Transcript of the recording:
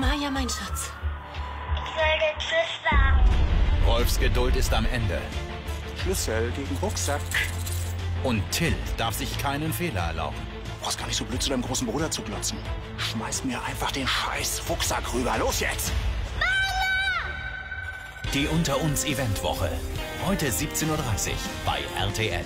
Maja, mein Schatz. Ich sollte Tschüss sagen. Rolfs Geduld ist am Ende. Schlüssel gegen Rucksack. Und Till darf sich keinen Fehler erlauben. Du brauchst gar nicht so blöd zu deinem großen Bruder zu glotzen. Schmeiß mir einfach den scheiß Rucksack rüber. Los jetzt! Die Unter uns Eventwoche. Heute 17.30 Uhr bei RTL.